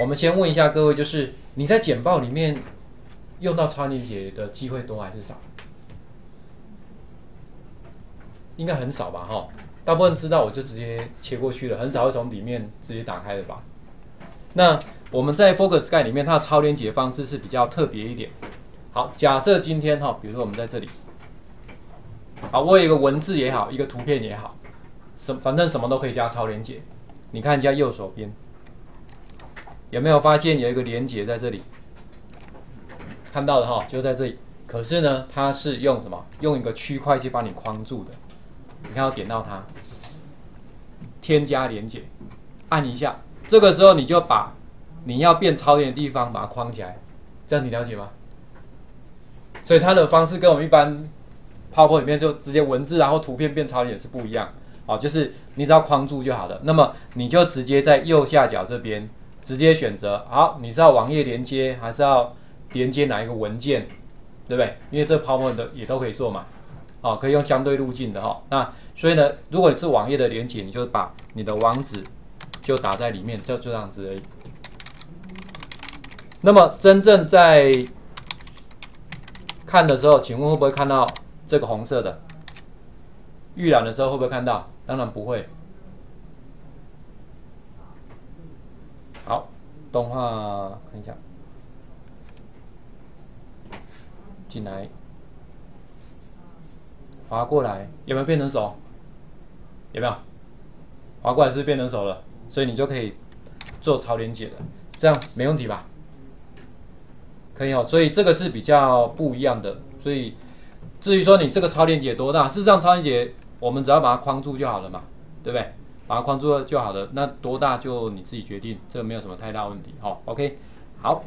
我们先问一下各位，就是你在简报里面用到超连接的机会多还是少？应该很少吧，哈。大部分知道我就直接切过去了，很少会从里面直接打开的吧。那我们在 Focus Sky 里面，它的超连接方式是比较特别一点。好，假设今天哈，比如说我们在这里，好，我有一个文字也好，一个图片也好，什反正什么都可以加超连接。你看一下右手边，有没有发现有一个连接在这里？看到了哈，就在这里。可是呢，它是用什么？用一个区块去把你框住的。你看，我点到它，添加连接，按一下，这个时候你就把你要变超点的地方把它框起来，这样你了解吗？所以它的方式跟我们一般 PowerPoint 里面就直接文字然后图片变超点是不一样，哦，就是你只要框住就好了。那么你就直接在右下角这边直接选择，好，你是要网页连接还是要连接哪一个文件，对不对？因为这 PowerPoint 的也都可以做嘛。哦，可以用相对路径的哈。那所以呢，如果你是网页的连接，你就把你的网址就打在里面，就这样子而已。那么真正在看的时候，请问会不会看到这个红色的预览的时候会不会看到？当然不会。好，动画看一下，进来。滑过来有没有变成手？有没有？滑过来是变成手了，所以你就可以做超连接了，这样没问题吧？可以哦，所以这个是比较不一样的。所以至于说你这个超连接多大，事实上超连接我们只要把它框住就好了嘛，对不对？把它框住了就好了，那多大就你自己决定，这个没有什么太大问题。好，OK，好。